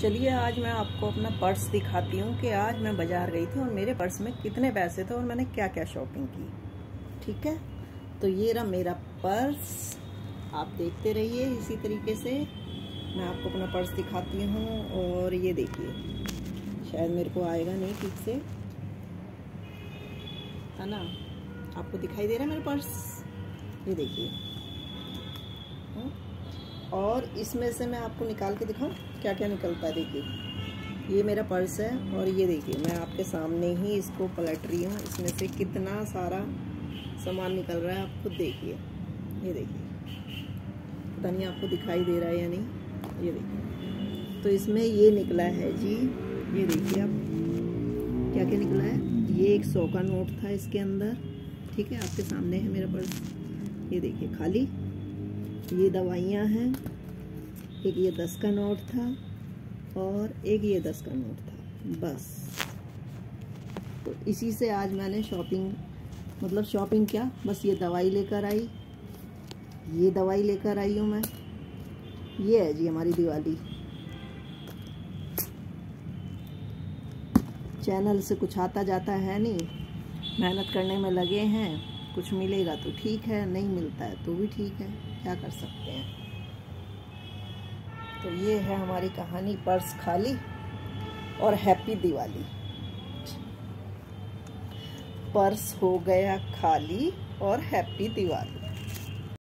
चलिए, आज मैं आपको अपना पर्स दिखाती हूँ कि आज मैं बाज़ार गई थी और मेरे पर्स में कितने पैसे थे और मैंने क्या क्या शॉपिंग की। ठीक है? तो ये रहा मेरा पर्स। आप देखते रहिए इसी तरीके से। मैं आपको अपना पर्स दिखाती हूँ और ये देखिए। शायद मेरे को आएगा नहीं ठीक से। है ना? आपको दिखाई दे रहा है मेरा पर्स? ये देखिए। हम्म। और इसमें से मैं आपको निकाल के दिखाऊँ क्या क्या निकलता है, देखिए। ये मेरा पर्स है और ये देखिए, मैं आपके सामने ही इसको पलट रही हूँ। इसमें से कितना सारा सामान निकल रहा है, आप खुद देखिए। ये देखिए। पता नहीं आपको दिखाई दे रहा है या नहीं। ये देखिए। तो इसमें ये निकला है जी, ये देखिए आप। क्या क्या निकला है? ये एक सौ का नोट था इसके अंदर। ठीक है, आपके सामने है मेरा पर्स। ये देखिए, खाली। ये दवाइयाँ हैं, एक ये दस का नोट था और एक ये दस का नोट था, बस। तो इसी से आज मैंने शॉपिंग मतलब शॉपिंग क्या, बस ये दवाई लेकर आई, ये दवाई लेकर आई हूँ मैं। ये है जी हमारी दिवाली। चैनल से कुछ आता जाता है नहीं, मेहनत करने में लगे हैं। कुछ मिलेगा तो ठीक है, नहीं मिलता है तो भी ठीक है। क्या कर सकते हैं? तो ये है हमारी कहानी पर्स खाली और हैप्पी दिवाली। पर्स हो गया खाली और हैप्पी दिवाली।